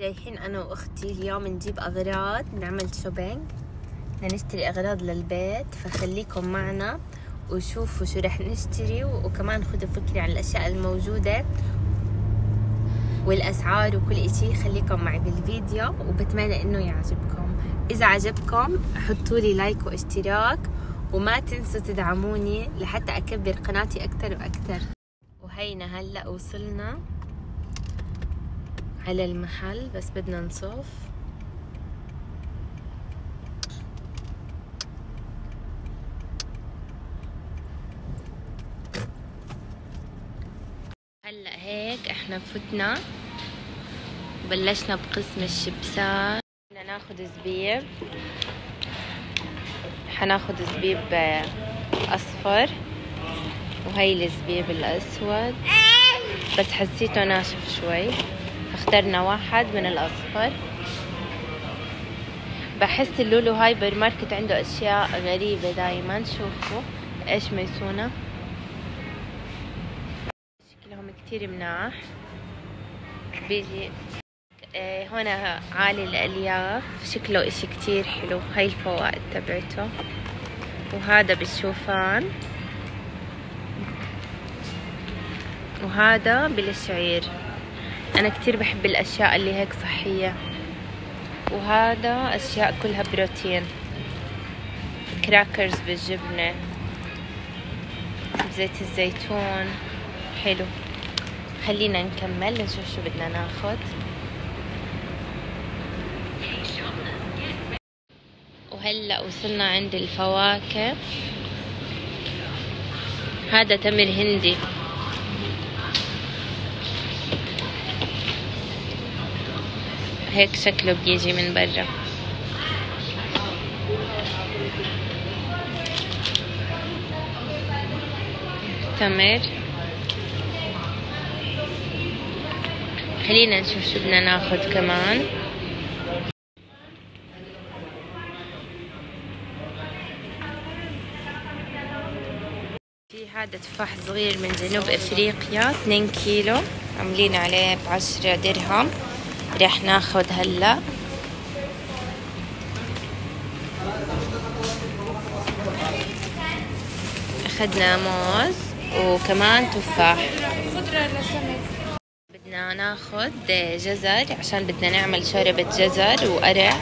رايحين أنا وأختي اليوم نجيب أغراض نعمل shopping نشتري أغراض للبيت فخليكم معنا وشوفوا شو رح نشتري. وكمان خذوا فكرة عن الأشياء الموجودة والأسعار وكل إشي خليكم معي بالفيديو. وبتمنى إنه يعجبكم. إذا عجبكم حطوا لي like واشتراك. وما تنسوا تدعموني لحتى أكبر قناتي أكثر وأكثر وهينا هلأ وصلنا. على المحل بس بدنا نصف هلأ هيك إحنا فتنا. وبلشنا بقسم الشبسات. بدنا ناخذ زبيب. حناخذ زبيب أصفر. وهي الزبيب الأسود. بس حسيته ناشف شوي. اخترنا واحد من الاصفر بحس اللولو هايبر ماركت عنده أشياء غريبة دايما. شوفوا إيش ميسونة. شكلهم كتير مناح. بيجي إيه هنا عالي الألياف. شكله إشي كتير حلو. هاي الفوائد تبعته. وهذا بالشوفان. وهذا بالشعير. أنا كتير بحب الأشياء اللي هيك صحية. وهذا أشياء كلها بروتين. كراكرز بالجبنة. بزيت الزيتون. حلو. خلينا نكمل نشوف شو بدنا ناخد. وهلأ وصلنا عند الفواكه. هذا تمر هندي. هيك شكله بيجي من برا. تمر خلينا نشوف شو بدنا ناخد كمان. في هذا تفاح صغير من جنوب أفريقيا 2 كيلو عاملين عليه بعشرة درهم. رح ناخد هلا. اخدنا موز وكمان تفاح. بدنا ناخد جزر عشان بدنا نعمل شوربة جزر وقرع.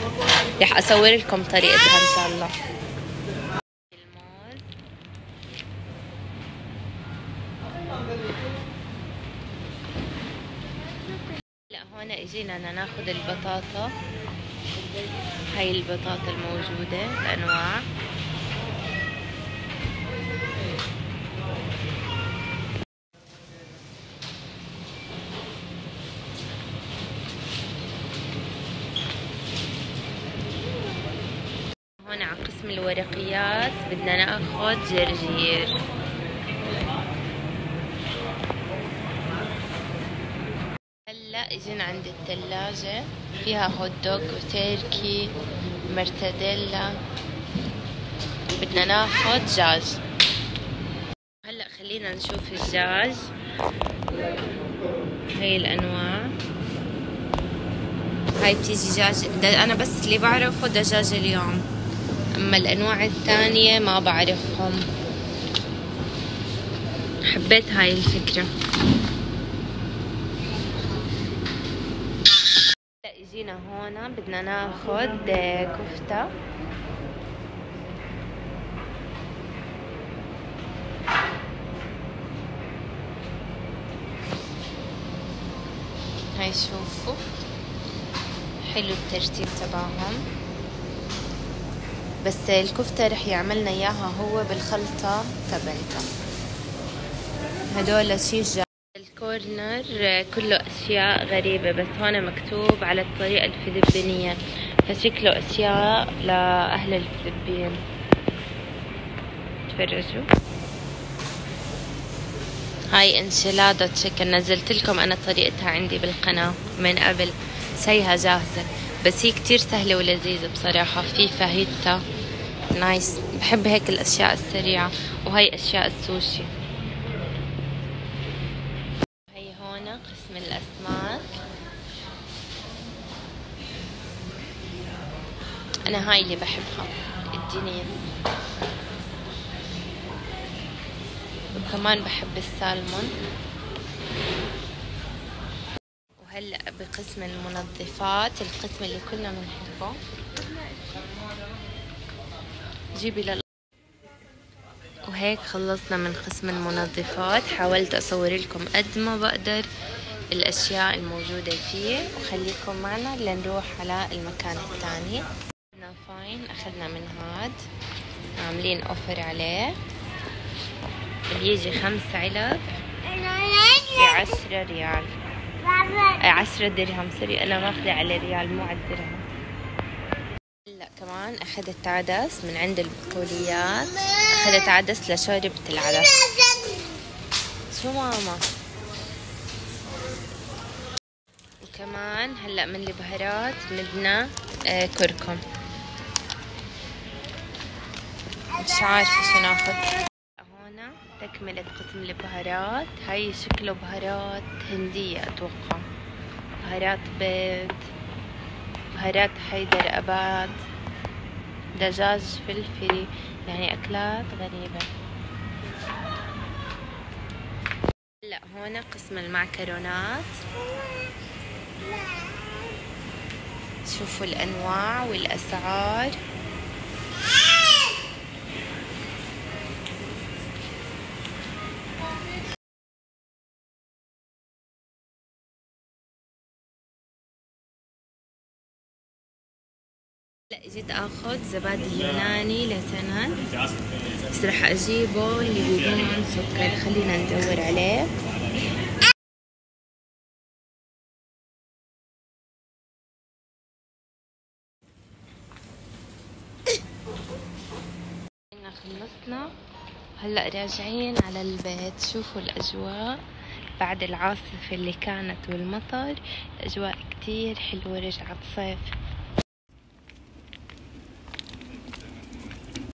رح أصور لكم طريقتها إن شاء الله. هون اجينا ناخد البطاطا. هاي البطاطا الموجودة الأنواع. هون على قسم الورقيات بدنا ناخد جرجير. هلا اجينا عند الثلاجة فيها هوت دوغ وتركي مرتديلا. بدنا ناخد دجاج هلا خلينا نشوف الدجاج هاي الأنواع. هاي بتيجي دجاج أنا بس اللي بعرفه دجاج اليوم. أما الأنواع الثانية ما بعرفهم. حبيت هاي الفكرة. اجينا هون بدنا ناخد كفتة. هاي شوفوا حلو الترتيب تبعهم. بس الكفتة رح يعملنا إياها هو بالخلطة تبعتها. هدول شيش جا الكورنر كله أشياء غريبة بس هون مكتوب على الطريقة الفلبينية. فشكله أشياء لأهل الفلبين. تفرجوا. هاي انشيلادا تشيكن. نزلت لكم أنا طريقتها عندي بالقناة من قبل. سيها جاهزة. بس هي كتير سهلة ولذيذة بصراحة. في فاهيتا. nice. بحب هيك الأشياء السريعة. وهي أشياء السوشي هي هون قسم الاسماك أنا هاي اللي بحبها. الدنيس وكمان بحب السالمون. وهلا بقسم المنظفات القسم اللي كلنا بنحبه. جيبي لل وهيك خلصنا من قسم المنظفات. حاولت أصور لكم قد ما بقدر الأشياء الموجودة فيه. وخليكم معنا لنروح على المكان الثاني. Fine أخذنا من هاد عاملين offer عليه. بيجي خمس علب. بعشرة ريال. عشرة درهم سوري أنا ماخذة على ريال مو على الدرهم. هلا كمان أخذت عدس من عند البقوليات. أخذت عدس لشوربة العدس. شو ماما؟ وكمان هلا من البهارات بدنا آه كركم. مش عارفة شو ناخذ. هنا تكملة قسم البهارات. هاي شكله بهارات هندية أتوقع. بهارات بيض بهارات حيدر أباد دجاج فلفلي يعني أكلات غريبة. هلا هون قسم المعكرونات. شوفوا الأنواع والأسعار. اجيت آخذ زبادي يوناني لسنن بس رح أجيبه اللي بدون سكر. خلينا ندور عليه. خلصنا. هلأ راجعين على البيت. شوفوا الأجواء. بعد العاصفة اللي كانت والمطر الأجواء كتير حلوة. رجعت صيف